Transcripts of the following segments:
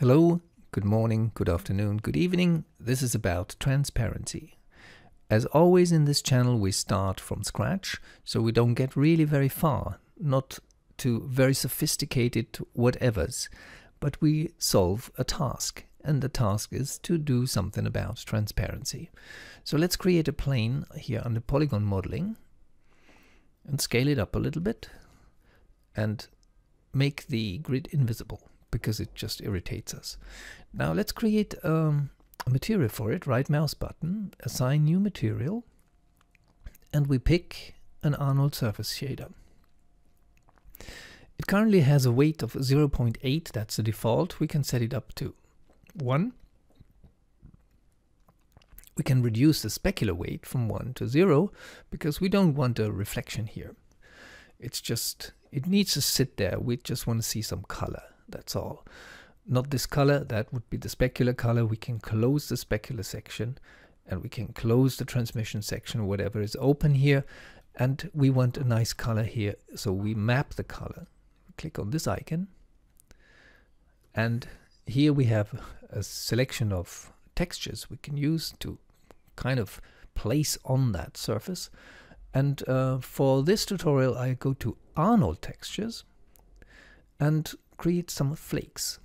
Hello, good morning, good afternoon, good evening. This is about transparency. As always in this channel, we start from scratch, so we don't get really very far, not to very sophisticated whatevers, but we solve a task, and the task is to do something about transparency. So let's create a plane here under polygon modeling and scale it up a little bit and make the grid invisible because it just irritates us. Now let's create um, a material for it, right mouse button, assign new material, and we pick an Arnold surface shader. It currently has a weight of 0.8, that's the default. We can set it up to 1. We can reduce the specular weight from 1 to 0 because we don't want a reflection here. It's just, it needs to sit there. We just want to see some color. That's all. Not this color, that would be the specular color. We can close the specular section and we can close the transmission section, whatever is open here. And we want a nice color here. So we map the color. Click on this icon. And here we have a selection of textures we can use to kind of place on that surface. And uh, for this tutorial, I go to Arnold textures and create some flakes.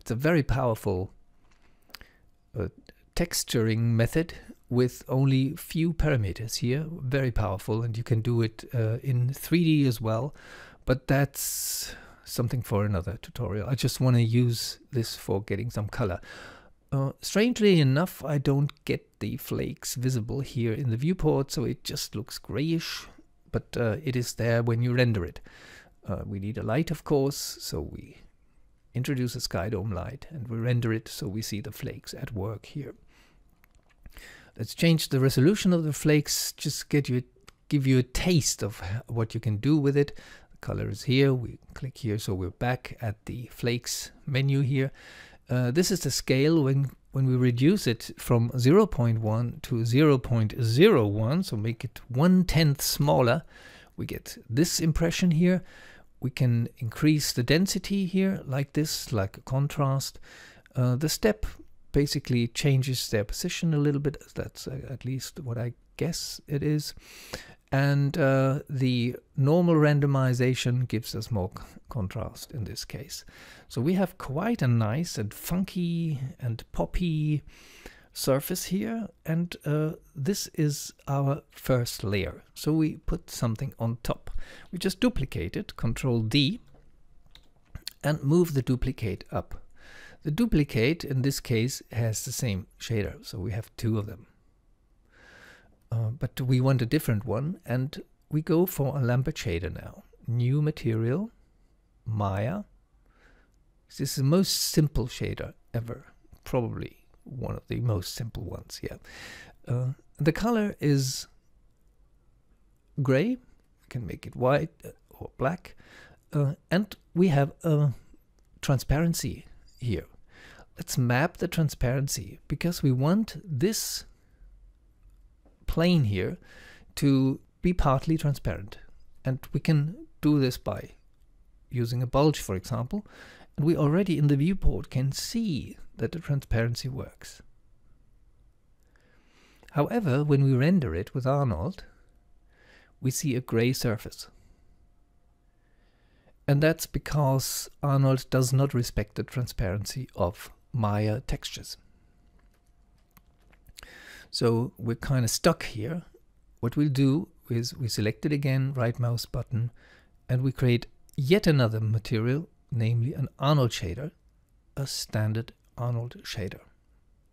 It's a very powerful uh, texturing method with only few parameters here. Very powerful, and you can do it uh, in 3D as well. But that's something for another tutorial. I just want to use this for getting some color. Uh, strangely enough, I don't get the flakes visible here in the viewport, so it just looks grayish, but uh, it is there when you render it. Uh, we need a light, of course, so we introduce a sky dome light and we render it so we see the flakes at work here. Let's change the resolution of the flakes, just get you give you a taste of what you can do with it. The color is here, we click here, so we're back at the flakes menu here. Uh, this is the scale when when we reduce it from 0.1 to 0.01, so make it one tenth smaller, we get this impression here we can increase the density here like this, like a contrast. Uh, the step basically changes their position a little bit. That's uh, at least what I guess it is. And uh, the normal randomization gives us more contrast in this case. So we have quite a nice and funky and poppy surface here and uh, this is our first layer. So we put something on top. We just duplicate it control D and move the duplicate up. The duplicate in this case has the same shader so we have two of them. Uh, but we want a different one and we go for a Lambert shader now. New material Maya. This is the most simple shader ever probably one of the most simple ones, yeah. Uh, the color is gray. We can make it white uh, or black. Uh, and we have a transparency here. Let's map the transparency because we want this plane here to be partly transparent. And we can do this by using a bulge, for example. And we already in the viewport can see that the transparency works. However, when we render it with Arnold, we see a gray surface. And that's because Arnold does not respect the transparency of Maya textures. So we're kind of stuck here. What we'll do is we select it again, right mouse button, and we create yet another material, namely an Arnold shader, a standard Arnold shader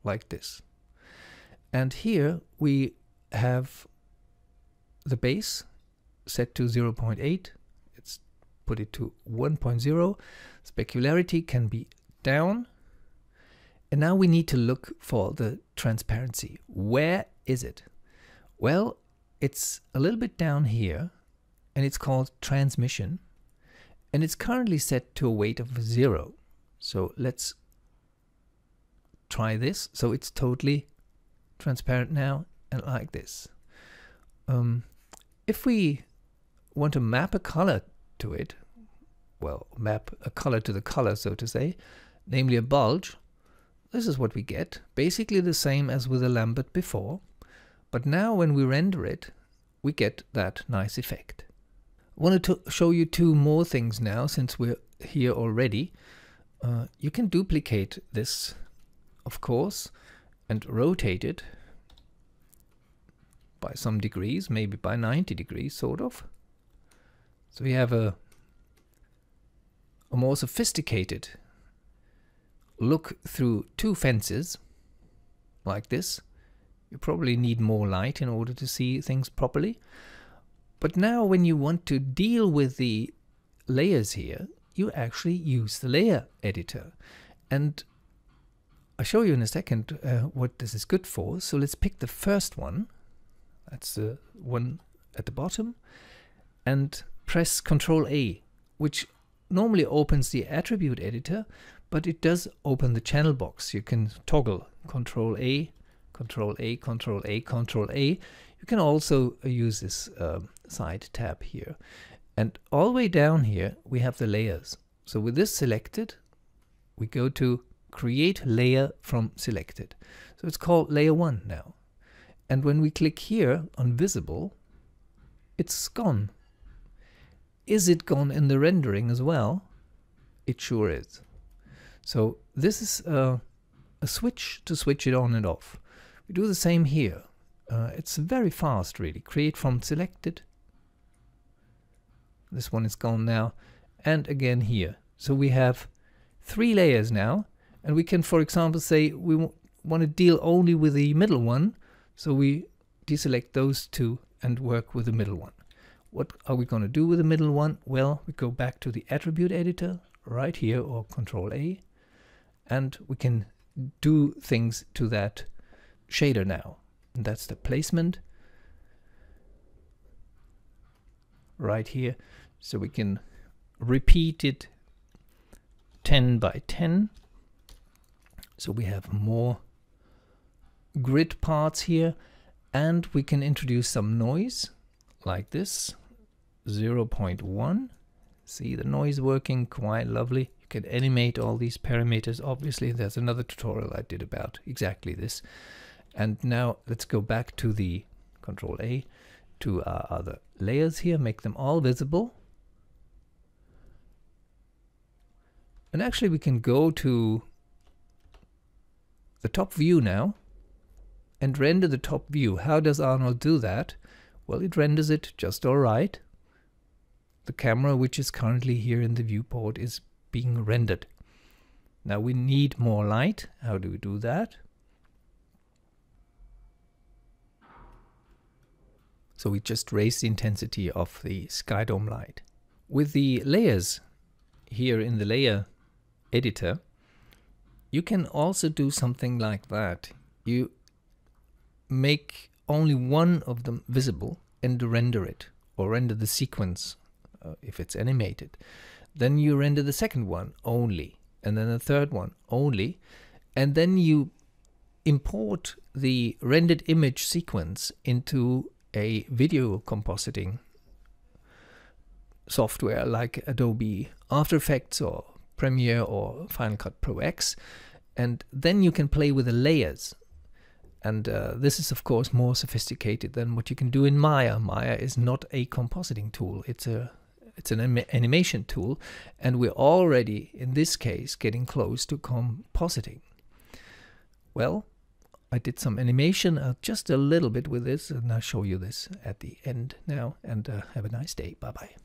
like this. And here we have the base set to 0.8. Let's put it to 1.0. Specularity can be down. And now we need to look for the transparency. Where is it? Well, it's a little bit down here and it's called transmission and it's currently set to a weight of zero. So let's try this. So it's totally transparent now and like this. Um, if we want to map a color to it, well, map a color to the color, so to say, namely a bulge, this is what we get. Basically the same as with the Lambert before. But now when we render it, we get that nice effect. Wanted to show you two more things now since we're here already. Uh, you can duplicate this, of course, and rotate it by some degrees, maybe by 90 degrees, sort of. So we have a, a more sophisticated look through two fences, like this. You probably need more light in order to see things properly. But now when you want to deal with the layers here, you actually use the layer editor. And I'll show you in a second uh, what this is good for. So let's pick the first one. That's the one at the bottom. And press Control A, which normally opens the attribute editor, but it does open the channel box. You can toggle Control A, Control A, Control A, Control A. You can also use this uh, side tab here. And all the way down here, we have the layers. So with this selected, we go to create layer from selected. So it's called layer one now. And when we click here on visible, it's gone. Is it gone in the rendering as well? It sure is. So this is uh, a switch to switch it on and off. We do the same here. Uh, it's very fast really. Create from selected. This one is gone now. And again here. So we have three layers now. And we can, for example, say we want to deal only with the middle one. So we deselect those two and work with the middle one. What are we going to do with the middle one? Well, we go back to the attribute editor right here or control A and we can do things to that shader now. And that's the placement right here. So we can repeat it 10 by 10. So we have more grid parts here and we can introduce some noise like this 0.1 see the noise working quite lovely you can animate all these parameters. Obviously, there's another tutorial I did about exactly this. And now let's go back to the Control A to our other layers here, make them all visible. And actually we can go to the top view now and render the top view. How does Arnold do that? Well, it renders it just all right. The camera, which is currently here in the viewport, is being rendered. Now we need more light. How do we do that? So we just raise the intensity of the SkyDome light. With the layers here in the layer editor, you can also do something like that. You make only one of them visible and render it or render the sequence uh, if it's animated. Then you render the second one only, and then the third one only, and then you import the rendered image sequence into a video compositing software like Adobe After Effects or Premiere or Final Cut Pro X, and then you can play with the layers. And uh, this is, of course, more sophisticated than what you can do in Maya. Maya is not a compositing tool; it's a it's an anim animation tool, and we're already, in this case, getting close to compositing. Well, I did some animation, uh, just a little bit with this, and I'll show you this at the end now, and uh, have a nice day. Bye-bye.